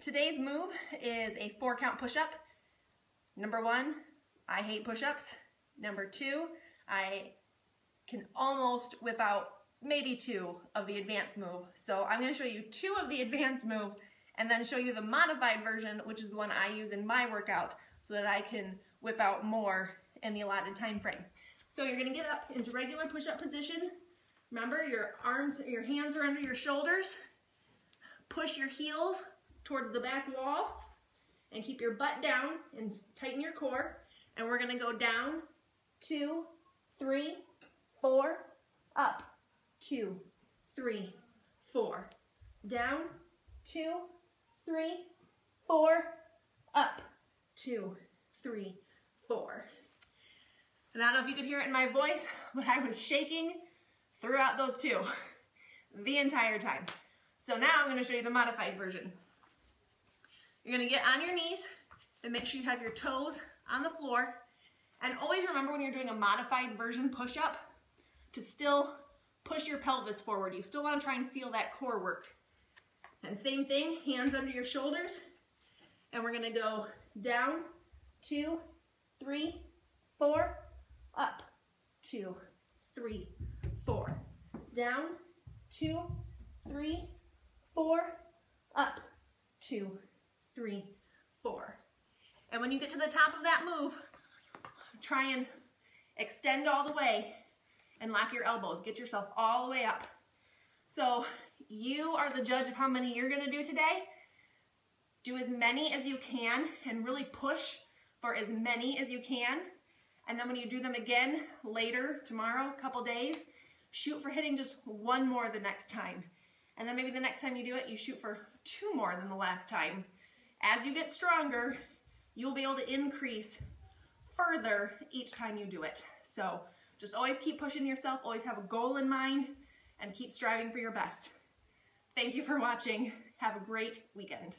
today's move is a four count push-up. Number one, I hate push-ups. Number two, I can almost whip out maybe two of the advanced move. So I'm gonna show you two of the advanced move and then show you the modified version, which is the one I use in my workout so that I can whip out more in the allotted time frame. So you're gonna get up into regular push-up position. Remember, your arms, your hands are under your shoulders. Push your heels towards the back wall and keep your butt down and tighten your core. And we're gonna go down, two, three, four, up, two, three, four, down, two, three, four, up, two, three, four. And I don't know if you could hear it in my voice, but I was shaking throughout those two the entire time. So now I'm gonna show you the modified version. You're gonna get on your knees and make sure you have your toes on the floor. And always remember when you're doing a modified version push-up to still push your pelvis forward. You still wanna try and feel that core work. And same thing, hands under your shoulders. And we're gonna go down, two, three, four, up, two, three, four, down, two, three, four, up, two, three, four. And when you get to the top of that move, try and extend all the way and lock your elbows. Get yourself all the way up. So you are the judge of how many you're gonna do today. Do as many as you can and really push for as many as you can. And then when you do them again later, tomorrow, couple days, shoot for hitting just one more the next time. And then maybe the next time you do it, you shoot for two more than the last time. As you get stronger, you'll be able to increase further each time you do it. So just always keep pushing yourself, always have a goal in mind, and keep striving for your best. Thank you for watching. Have a great weekend.